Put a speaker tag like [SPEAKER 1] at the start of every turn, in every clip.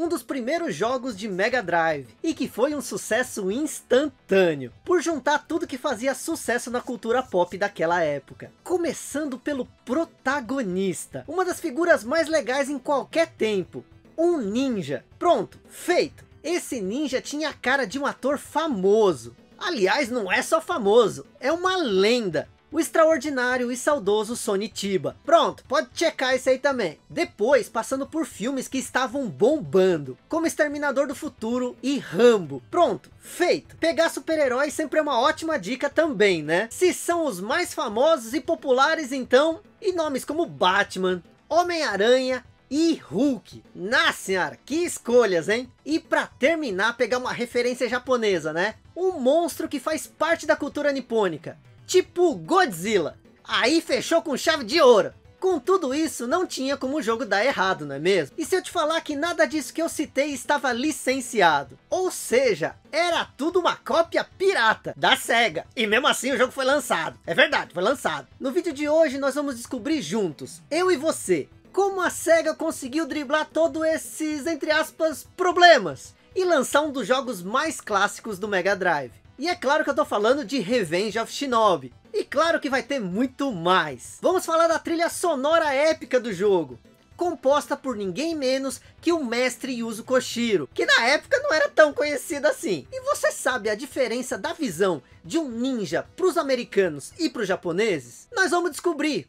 [SPEAKER 1] um dos primeiros jogos de Mega Drive, e que foi um sucesso instantâneo, por juntar tudo que fazia sucesso na cultura pop daquela época. Começando pelo protagonista, uma das figuras mais legais em qualquer tempo, um ninja. Pronto, feito! Esse ninja tinha a cara de um ator famoso. Aliás, não é só famoso, é uma lenda o extraordinário e saudoso Sony Tiba. Pronto, pode checar isso aí também. Depois, passando por filmes que estavam bombando, como Exterminador do Futuro e Rambo. Pronto, feito. Pegar super-heróis sempre é uma ótima dica também, né? Se são os mais famosos e populares então, e nomes como Batman, Homem-Aranha, e Hulk. Na senhora, que escolhas, hein? E para terminar, pegar uma referência japonesa, né? Um monstro que faz parte da cultura nipônica tipo Godzilla. Aí fechou com chave de ouro. Com tudo isso, não tinha como o jogo dar errado, não é mesmo? E se eu te falar que nada disso que eu citei estava licenciado? Ou seja, era tudo uma cópia pirata da SEGA. E mesmo assim o jogo foi lançado. É verdade, foi lançado. No vídeo de hoje nós vamos descobrir juntos, eu e você, como a SEGA conseguiu driblar todos esses, entre aspas, problemas. E lançar um dos jogos mais clássicos do Mega Drive. E é claro que eu tô falando de Revenge of Shinobi. E claro que vai ter muito mais. Vamos falar da trilha sonora épica do jogo. Composta por ninguém menos que o mestre Yuzo Koshiro. Que na época não era tão conhecido assim. E você sabe a diferença da visão de um ninja para os americanos e para os japoneses? Nós vamos descobrir.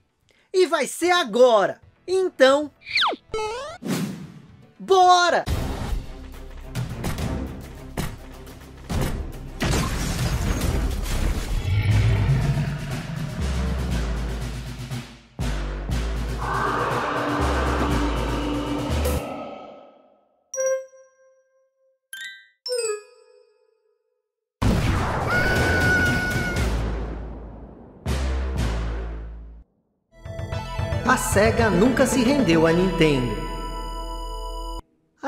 [SPEAKER 1] E vai ser agora. Então... Bora! A SEGA nunca se rendeu à Nintendo.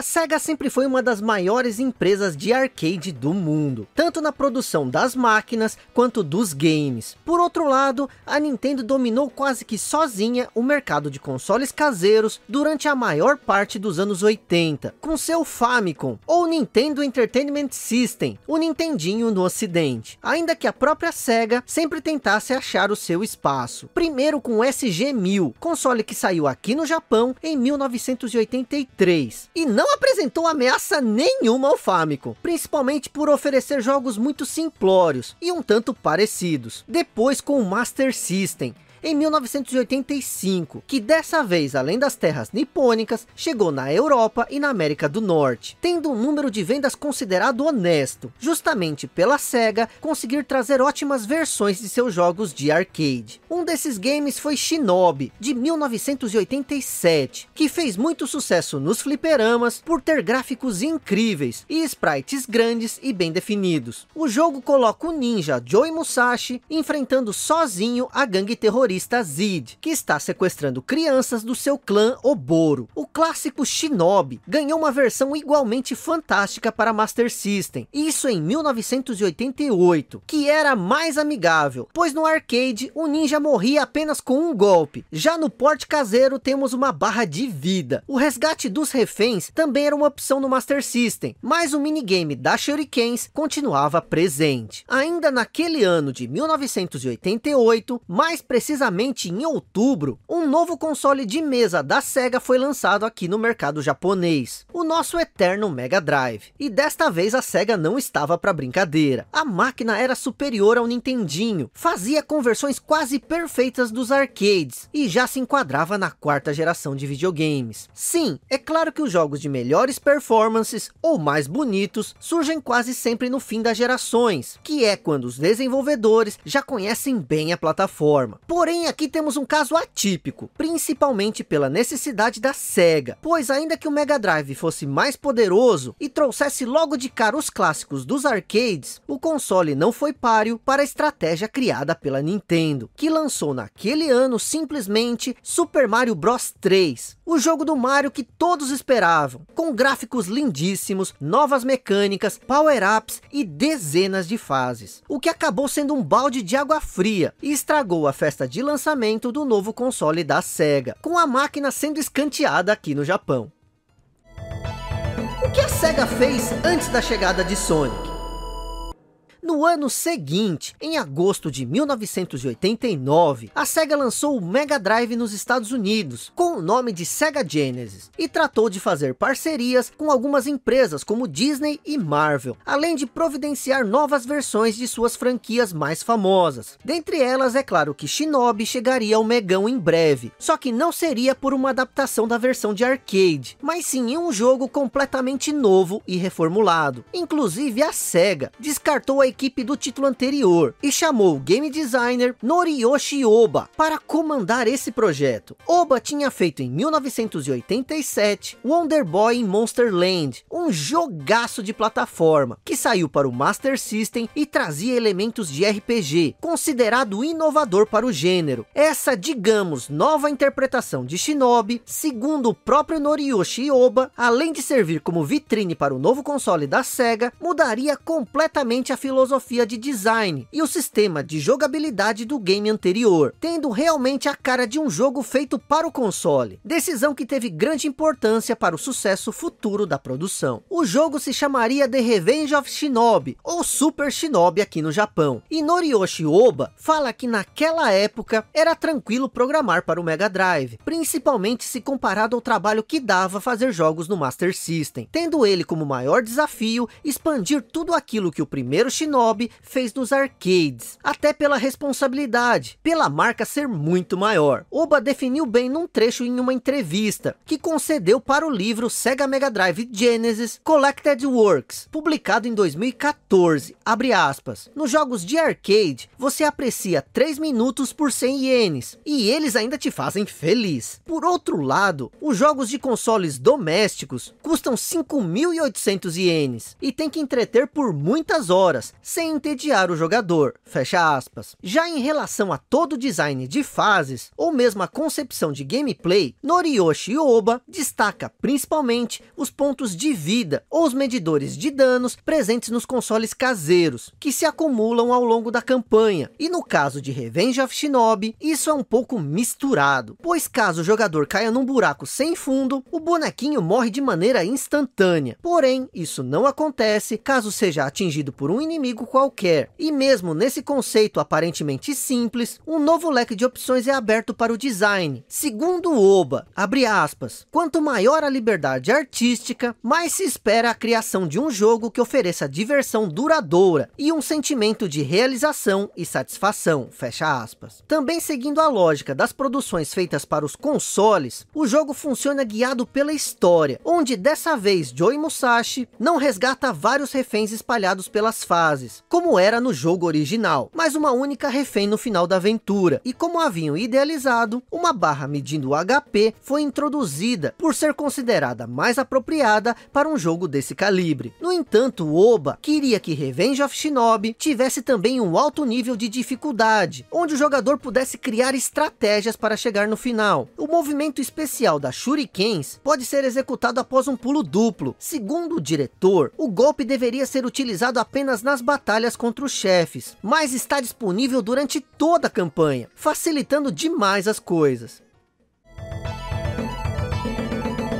[SPEAKER 1] SEGA sempre foi uma das maiores empresas de arcade do mundo, tanto na produção das máquinas quanto dos games. Por outro lado, a Nintendo dominou quase que sozinha o mercado de consoles caseiros durante a maior parte dos anos 80, com seu Famicom, ou Nintendo Entertainment System, o Nintendinho no ocidente, ainda que a própria SEGA sempre tentasse achar o seu espaço. Primeiro com o SG-1000, console que saiu aqui no Japão em 1983, e não não apresentou ameaça nenhuma ao Famicom, principalmente por oferecer jogos muito simplórios e um tanto parecidos. Depois com o Master System, em 1985, que dessa vez, além das terras nipônicas, chegou na Europa e na América do Norte, tendo um número de vendas considerado honesto, justamente pela SEGA conseguir trazer ótimas versões de seus jogos de arcade. Um desses games foi Shinobi, de 1987, que fez muito sucesso nos fliperamas por ter gráficos incríveis e sprites grandes e bem definidos. O jogo coloca o ninja Joey Musashi enfrentando sozinho a gangue terrorista terrorista Zid, que está sequestrando crianças do seu clã Oboro. O clássico Shinobi ganhou uma versão igualmente fantástica para Master System, isso em 1988, que era mais amigável, pois no arcade o ninja morria apenas com um golpe, já no porte caseiro temos uma barra de vida. O resgate dos reféns também era uma opção no Master System, mas o minigame da Shurikens continuava presente. Ainda naquele ano de 1988, mais precisamente precisamente em outubro, um novo console de mesa da SEGA foi lançado aqui no mercado japonês, o nosso eterno Mega Drive. E desta vez a SEGA não estava para brincadeira. A máquina era superior ao Nintendinho, fazia conversões quase perfeitas dos arcades e já se enquadrava na quarta geração de videogames. Sim, é claro que os jogos de melhores performances ou mais bonitos surgem quase sempre no fim das gerações, que é quando os desenvolvedores já conhecem bem a plataforma. Porém, Porém, aqui temos um caso atípico, principalmente pela necessidade da SEGA, pois ainda que o Mega Drive fosse mais poderoso e trouxesse logo de cara os clássicos dos arcades, o console não foi páreo para a estratégia criada pela Nintendo, que lançou naquele ano simplesmente Super Mario Bros. 3, o jogo do Mario que todos esperavam, com gráficos lindíssimos, novas mecânicas, power-ups e dezenas de fases, o que acabou sendo um balde de água fria e estragou a festa de lançamento do novo console da SEGA, com a máquina sendo escanteada aqui no Japão. SEGA fez antes da chegada de Sonic. No ano seguinte, em agosto de 1989, a SEGA lançou o Mega Drive nos Estados Unidos, com o nome de Sega Genesis, e tratou de fazer parcerias com algumas empresas como Disney e Marvel, além de providenciar novas versões de suas franquias mais famosas. Dentre elas, é claro que Shinobi chegaria ao Megão em breve, só que não seria por uma adaptação da versão de arcade, mas sim em um jogo completamente novo e reformulado. Inclusive a SEGA descartou a equipe do título anterior e chamou o game designer Noriyoshi Oba para comandar esse projeto. Oba tinha feito em 1987 Wonder Boy em Monster Land, um jogaço de plataforma que saiu para o Master System e trazia elementos de RPG, considerado inovador para o gênero. Essa, digamos, nova interpretação de Shinobi, segundo o próprio Noriyoshi Oba, além de servir como vitrine para o novo console da SEGA, mudaria completamente a filosofia filosofia de design e o sistema de jogabilidade do game anterior, tendo realmente a cara de um jogo feito para o console. Decisão que teve grande importância para o sucesso futuro da produção. O jogo se chamaria The Revenge of Shinobi, ou Super Shinobi aqui no Japão. E Noriyoshi Oba fala que naquela época era tranquilo programar para o Mega Drive, principalmente se comparado ao trabalho que dava fazer jogos no Master System, tendo ele como maior desafio expandir tudo aquilo que o primeiro Shinobi Shinobi fez nos arcades, até pela responsabilidade, pela marca ser muito maior. Oba definiu bem num trecho em uma entrevista, que concedeu para o livro Sega Mega Drive Genesis Collected Works, publicado em 2014, abre aspas. Nos jogos de arcade, você aprecia 3 minutos por 100 ienes, e eles ainda te fazem feliz. Por outro lado, os jogos de consoles domésticos custam 5.800 ienes, e tem que entreter por muitas horas, sem entediar o jogador, fecha aspas. Já em relação a todo o design de fases, ou mesmo a concepção de gameplay, Noriyoshi Oba destaca principalmente os pontos de vida, ou os medidores de danos presentes nos consoles caseiros, que se acumulam ao longo da campanha, e no caso de Revenge of Shinobi, isso é um pouco misturado, pois caso o jogador caia num buraco sem fundo, o bonequinho morre de maneira instantânea, porém, isso não acontece caso seja atingido por um inimigo inimigo qualquer. E mesmo nesse conceito aparentemente simples, um novo leque de opções é aberto para o design. Segundo Oba, abre aspas, quanto maior a liberdade artística, mais se espera a criação de um jogo que ofereça diversão duradoura e um sentimento de realização e satisfação, fecha aspas. Também seguindo a lógica das produções feitas para os consoles, o jogo funciona guiado pela história, onde dessa vez Joey Musashi não resgata vários reféns espalhados pelas fases, fases, como era no jogo original, mas uma única refém no final da aventura. E como haviam idealizado, uma barra medindo o HP foi introduzida por ser considerada mais apropriada para um jogo desse calibre. No entanto, Oba queria que Revenge of Shinobi tivesse também um alto nível de dificuldade, onde o jogador pudesse criar estratégias para chegar no final. O movimento especial da Shurikens pode ser executado após um pulo duplo. Segundo o diretor, o golpe deveria ser utilizado apenas nas batalhas contra os chefes, mas está disponível durante toda a campanha, facilitando demais as coisas.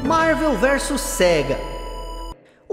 [SPEAKER 1] Marvel vs Sega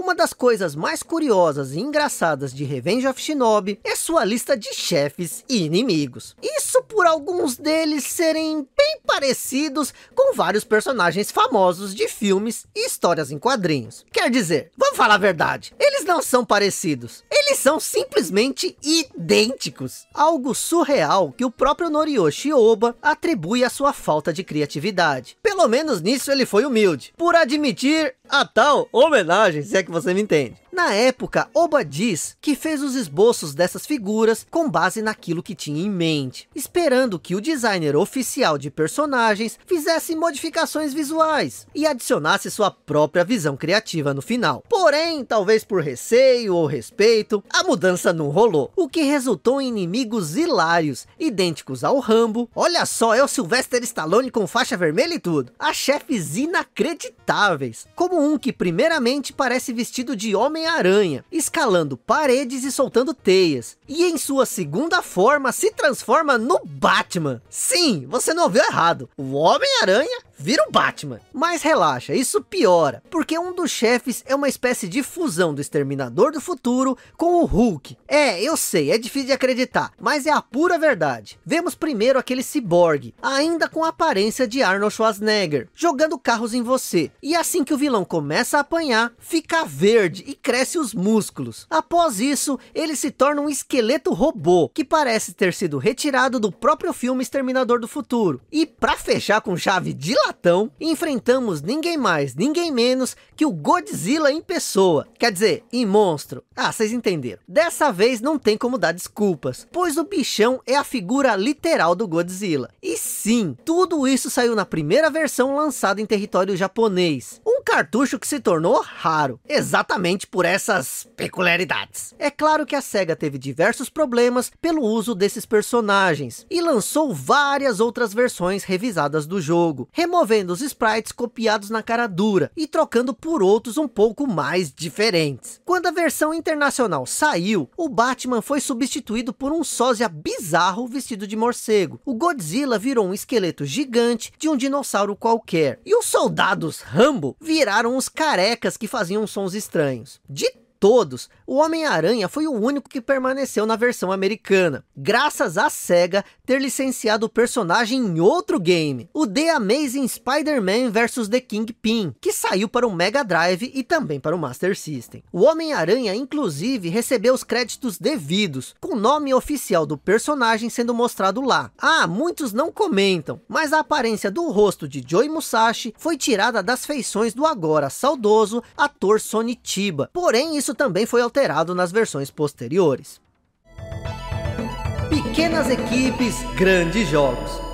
[SPEAKER 1] uma das coisas mais curiosas e engraçadas de Revenge of Shinobi é sua lista de chefes e inimigos. Isso por alguns deles serem bem parecidos com vários personagens famosos de filmes e histórias em quadrinhos. Quer dizer, vamos falar a verdade, eles não são parecidos, eles são simplesmente idênticos. Algo surreal que o próprio Noriyoshi Oba atribui à sua falta de criatividade. Pelo menos nisso ele foi humilde, por admitir a tal homenagem, se é que você me entende. Na época, Oba diz que fez os esboços dessas figuras com base naquilo que tinha em mente, esperando que o designer oficial de personagens fizesse modificações visuais e adicionasse sua própria visão criativa no final. Porém, talvez por receio ou respeito, a mudança não rolou, o que resultou em inimigos hilários, idênticos ao Rambo. Olha só, é o Sylvester Stallone com faixa vermelha e tudo. A chefes inacreditáveis, como um que primeiramente parece vestido de homem Homem-Aranha, escalando paredes e soltando teias. E em sua segunda forma se transforma no Batman. Sim, você não ouviu errado. O Homem-Aranha vira o Batman. Mas relaxa, isso piora, porque um dos chefes é uma espécie de fusão do Exterminador do Futuro com o Hulk. É, eu sei, é difícil de acreditar, mas é a pura verdade. Vemos primeiro aquele ciborgue, ainda com a aparência de Arnold Schwarzenegger, jogando carros em você. E assim que o vilão começa a apanhar, fica verde e cresce os músculos. Após isso, ele se torna um esqueleto robô, que parece ter sido retirado do próprio filme Exterminador do Futuro. E para fechar com chave de latão, enfrentamos ninguém mais, ninguém menos que o Godzilla em pessoa. Quer dizer, em monstro. Ah, vocês entenderam. Dessa vez não tem como dar desculpas, pois o bichão é a figura literal do Godzilla. E sim, tudo isso saiu na primeira versão lançada em território japonês. Um cartucho que se tornou raro, exatamente por essas peculiaridades. É claro que a SEGA teve diversos problemas pelo uso desses personagens, e lançou várias outras versões revisadas do jogo, removendo os sprites copiados na cara dura, e trocando por outros um pouco mais diferentes. Quando a versão internacional saiu, o Batman foi substituído por um sósia bizarro vestido de morcego. O Godzilla virou um esqueleto gigante de um dinossauro qualquer, e os soldados Rambo viraram os carecas que faziam sons estranhos. De todos, o Homem-Aranha foi o único que permaneceu na versão americana, graças à SEGA ter licenciado o personagem em outro game, o The Amazing Spider-Man vs The Kingpin, que saiu para o Mega Drive e também para o Master System. O Homem-Aranha, inclusive, recebeu os créditos devidos, com o nome oficial do personagem sendo mostrado lá. Ah, muitos não comentam, mas a aparência do rosto de Joey Musashi foi tirada das feições do agora saudoso ator Sonny Chiba, porém isso também foi alterado nas versões posteriores. Pequenas equipes, grandes jogos.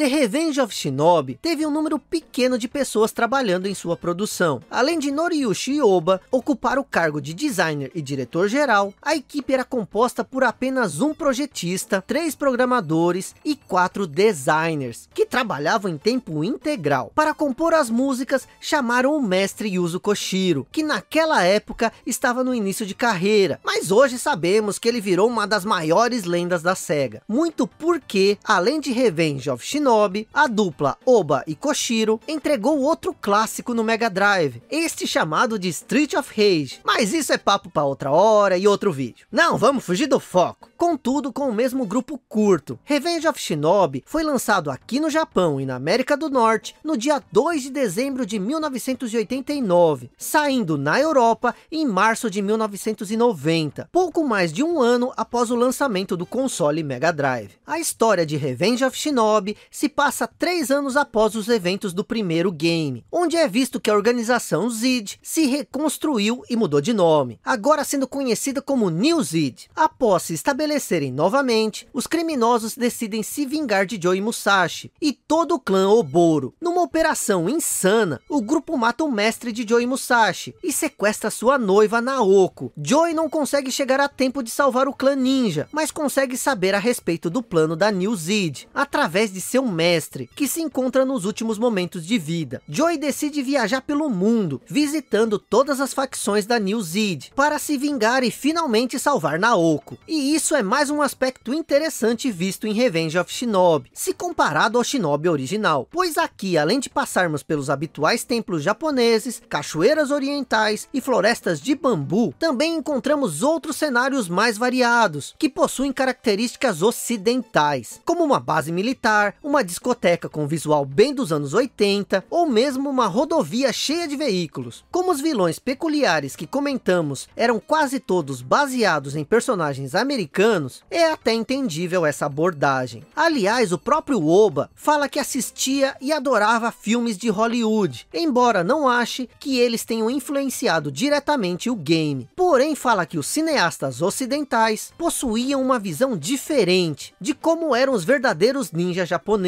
[SPEAKER 1] The Revenge of Shinobi teve um número pequeno de pessoas trabalhando em sua produção. Além de Noriyushi Oba ocupar o cargo de designer e diretor-geral, a equipe era composta por apenas um projetista, três programadores e quatro designers, que trabalhavam em tempo integral. Para compor as músicas, chamaram o mestre Yuzo Koshiro, que naquela época estava no início de carreira, mas hoje sabemos que ele virou uma das maiores lendas da SEGA. Muito porque, além de Revenge of Shinobi, Shinobi, a dupla Oba e Koshiro entregou outro clássico no Mega Drive, este chamado de Street of Rage. Mas isso é papo para outra hora e outro vídeo. Não, vamos fugir do foco. Contudo, com o mesmo grupo curto. Revenge of Shinobi foi lançado aqui no Japão e na América do Norte no dia 2 de dezembro de 1989, saindo na Europa em março de 1990, pouco mais de um ano após o lançamento do console Mega Drive. A história de Revenge of Shinobi se passa três anos após os eventos do primeiro game, onde é visto que a organização ZID se reconstruiu e mudou de nome, agora sendo conhecida como New ZID. Após se estabelecer estabelecerem novamente, os criminosos decidem se vingar de Joey Musashi e todo o clã Oboro. Numa operação insana, o grupo mata o mestre de Joey Musashi e sequestra sua noiva Naoko. Joey não consegue chegar a tempo de salvar o clã ninja, mas consegue saber a respeito do plano da New Zid, através de seu mestre, que se encontra nos últimos momentos de vida. Joey decide viajar pelo mundo, visitando todas as facções da New Zid, para se vingar e finalmente salvar Naoko. E isso é mais um aspecto interessante visto em Revenge of Shinobi, se comparado ao Shinobi original, pois aqui, além de passarmos pelos habituais templos japoneses, cachoeiras orientais e florestas de bambu, também encontramos outros cenários mais variados, que possuem características ocidentais, como uma base militar, uma discoteca com visual bem dos anos 80, ou mesmo uma rodovia cheia de veículos. Como os vilões peculiares que comentamos eram quase todos baseados em personagens americanos, anos, é até entendível essa abordagem. Aliás, o próprio Oba fala que assistia e adorava filmes de Hollywood, embora não ache que eles tenham influenciado diretamente o game. Porém, fala que os cineastas ocidentais possuíam uma visão diferente de como eram os verdadeiros ninjas japoneses.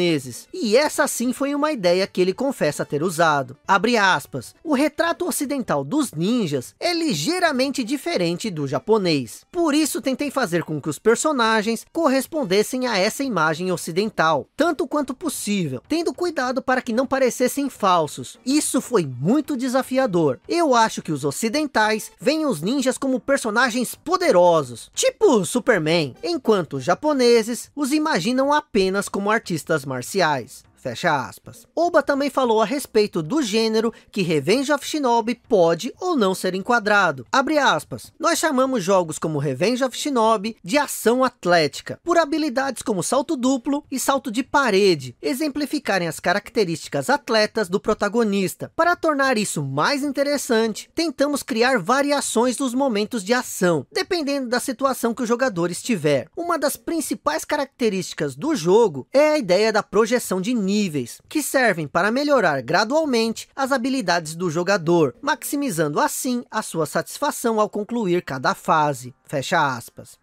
[SPEAKER 1] E essa sim foi uma ideia que ele confessa ter usado. Abre aspas, o retrato ocidental dos ninjas é ligeiramente diferente do japonês. Por isso tentei fazer com que os personagens correspondessem a essa imagem ocidental, tanto quanto possível, tendo cuidado para que não parecessem falsos. Isso foi muito desafiador. Eu acho que os ocidentais veem os ninjas como personagens poderosos, tipo Superman, enquanto os japoneses os imaginam apenas como artistas marciais. Fecha aspas. Oba também falou a respeito do gênero que Revenge of Shinobi pode ou não ser enquadrado. Abre aspas. Nós chamamos jogos como Revenge of Shinobi de ação atlética, por habilidades como salto duplo e salto de parede, exemplificarem as características atletas do protagonista. Para tornar isso mais interessante, tentamos criar variações dos momentos de ação, dependendo da situação que o jogador estiver. Uma das principais características do jogo é a ideia da projeção de nível níveis, que servem para melhorar gradualmente as habilidades do jogador, maximizando assim a sua satisfação ao concluir cada fase. Fecha aspas.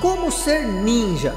[SPEAKER 1] Como ser ninja?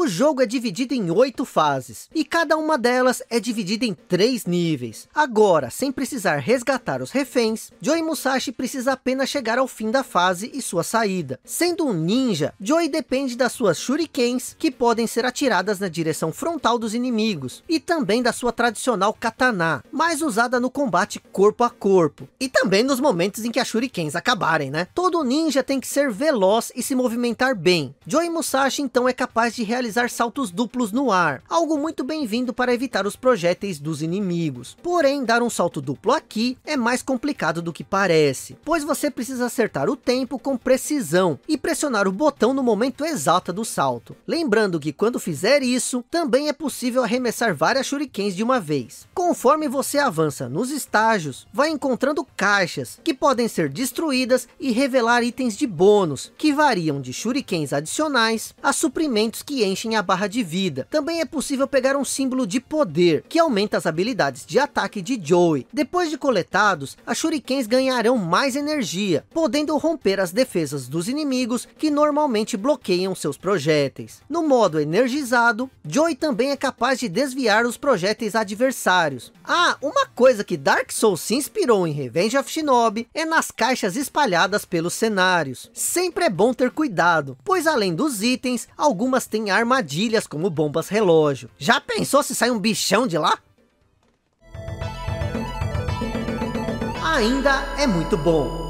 [SPEAKER 1] O jogo é dividido em oito fases, e cada uma delas é dividida em três níveis. Agora, sem precisar resgatar os reféns, Joey Musashi precisa apenas chegar ao fim da fase e sua saída. Sendo um ninja, Joey depende das suas shurikens, que podem ser atiradas na direção frontal dos inimigos, e também da sua tradicional katana, mais usada no combate corpo a corpo, e também nos momentos em que as shurikens acabarem, né? Todo ninja tem que ser veloz e se movimentar bem. Joey Musashi então é capaz de realizar realizar saltos duplos no ar, algo muito bem-vindo para evitar os projéteis dos inimigos. Porém, dar um salto duplo aqui é mais complicado do que parece, pois você precisa acertar o tempo com precisão e pressionar o botão no momento exato do salto. Lembrando que quando fizer isso, também é possível arremessar várias shurikens de uma vez. Conforme você avança nos estágios, vai encontrando caixas que podem ser destruídas e revelar itens de bônus, que variam de shurikens adicionais a suprimentos que enchem enchem a barra de vida. Também é possível pegar um símbolo de poder, que aumenta as habilidades de ataque de Joey. Depois de coletados, as shurikens ganharão mais energia, podendo romper as defesas dos inimigos que normalmente bloqueiam seus projéteis. No modo energizado, Joey também é capaz de desviar os projéteis adversários. Ah, uma coisa que Dark Souls se inspirou em Revenge of Shinobi é nas caixas espalhadas pelos cenários. Sempre é bom ter cuidado, pois além dos itens, algumas têm armadilhas como bombas relógio. Já pensou se sai um bichão de lá? Ainda é muito bom.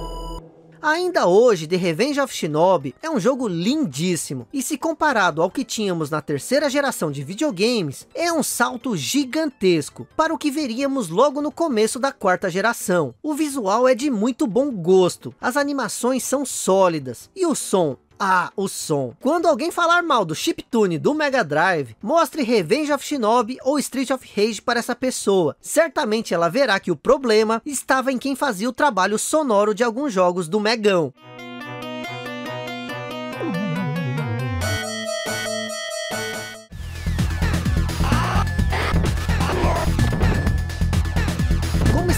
[SPEAKER 1] Ainda hoje, The Revenge of Shinobi é um jogo lindíssimo, e se comparado ao que tínhamos na terceira geração de videogames, é um salto gigantesco para o que veríamos logo no começo da quarta geração. O visual é de muito bom gosto, as animações são sólidas, e o som ah, o som. Quando alguém falar mal do chiptune do Mega Drive, mostre Revenge of Shinobi ou Street of Rage para essa pessoa. Certamente ela verá que o problema estava em quem fazia o trabalho sonoro de alguns jogos do Megão.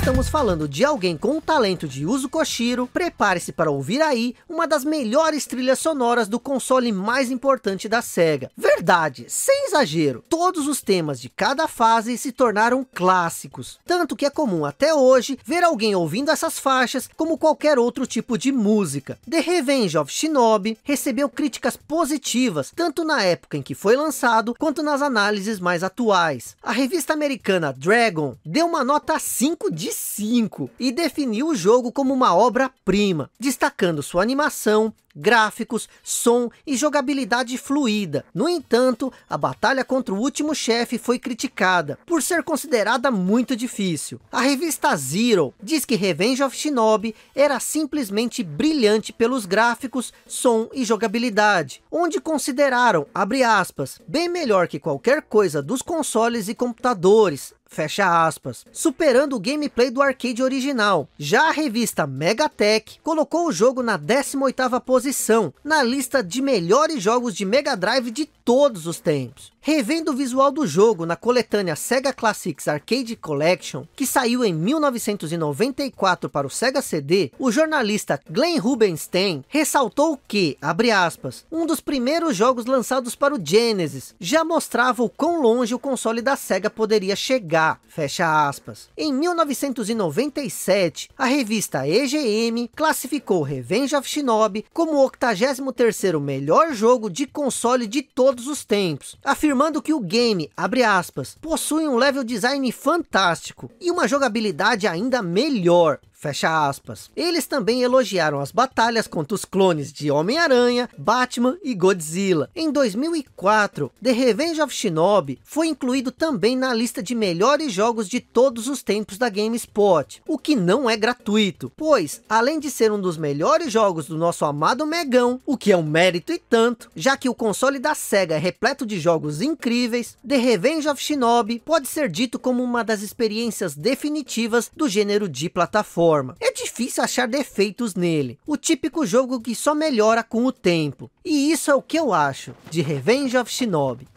[SPEAKER 1] Estamos falando de alguém com o talento de Uso Koshiro, prepare-se para ouvir aí uma das melhores trilhas sonoras do console mais importante da SEGA. Verdade, sem exagero, todos os temas de cada fase se tornaram clássicos, tanto que é comum até hoje ver alguém ouvindo essas faixas como qualquer outro tipo de música. The Revenge of Shinobi recebeu críticas positivas, tanto na época em que foi lançado, quanto nas análises mais atuais. A revista americana Dragon deu uma nota 5 de 5 e definiu o jogo como uma obra-prima, destacando sua animação, gráficos, som e jogabilidade fluida. No entanto, a batalha contra o último chefe foi criticada, por ser considerada muito difícil. A revista Zero diz que Revenge of Shinobi era simplesmente brilhante pelos gráficos, som e jogabilidade, onde consideraram, abre aspas, bem melhor que qualquer coisa dos consoles e computadores, fecha aspas, superando o gameplay do arcade original. Já a revista Megatech colocou o jogo na 18ª posição, na lista de melhores jogos de Mega Drive de todos os tempos. Revendo o visual do jogo na coletânea Sega Classics Arcade Collection, que saiu em 1994 para o Sega CD, o jornalista Glenn Rubenstein ressaltou que, abre aspas, um dos primeiros jogos lançados para o Genesis já mostrava o quão longe o console da Sega poderia chegar, fecha aspas. Em 1997, a revista EGM classificou Revenge of Shinobi como o 83º melhor jogo de console de todos os tempos, afirmando afirmando que o game, abre aspas, possui um level design fantástico e uma jogabilidade ainda melhor, Fecha aspas. Eles também elogiaram as batalhas contra os clones de Homem-Aranha, Batman e Godzilla. Em 2004, The Revenge of Shinobi foi incluído também na lista de melhores jogos de todos os tempos da GameSpot, o que não é gratuito, pois, além de ser um dos melhores jogos do nosso amado Megão, o que é um mérito e tanto, já que o console da SEGA é repleto de jogos incríveis, The Revenge of Shinobi pode ser dito como uma das experiências definitivas do gênero de plataforma forma. É difícil achar defeitos nele. O típico jogo que só melhora com o tempo. E isso é o que eu acho de Revenge of Shinobi.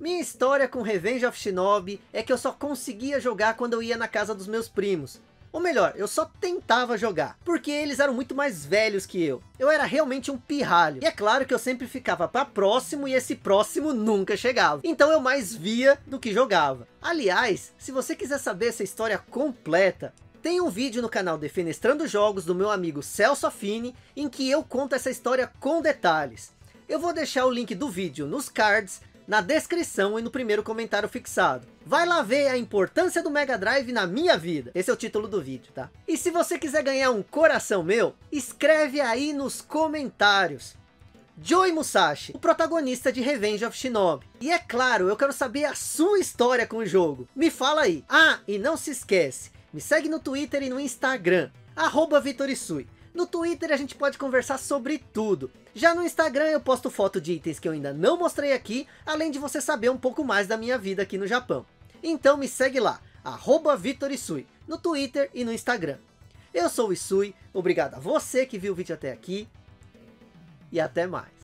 [SPEAKER 1] Minha história com Revenge of Shinobi é que eu só conseguia jogar quando eu ia na casa dos meus primos. Ou melhor, eu só tentava jogar, porque eles eram muito mais velhos que eu. Eu era realmente um pirralho. E é claro que eu sempre ficava para próximo e esse próximo nunca chegava. Então eu mais via do que jogava. Aliás, se você quiser saber essa história completa, tem um vídeo no canal Defenestrando Jogos do meu amigo Celso Affini, em que eu conto essa história com detalhes. Eu vou deixar o link do vídeo nos cards, na descrição e no primeiro comentário fixado. Vai lá ver a importância do Mega Drive na minha vida. Esse é o título do vídeo, tá? E se você quiser ganhar um coração meu, escreve aí nos comentários. Joey Musashi, o protagonista de Revenge of Shinobi. E é claro, eu quero saber a sua história com o jogo. Me fala aí. Ah, e não se esquece, me segue no Twitter e no Instagram, arroba Vitorisui. No Twitter a gente pode conversar sobre tudo. Já no Instagram eu posto foto de itens que eu ainda não mostrei aqui, além de você saber um pouco mais da minha vida aqui no Japão. Então me segue lá, arroba Vitorisui, no Twitter e no Instagram. Eu sou o Isui, obrigado a você que viu o vídeo até aqui, e até mais.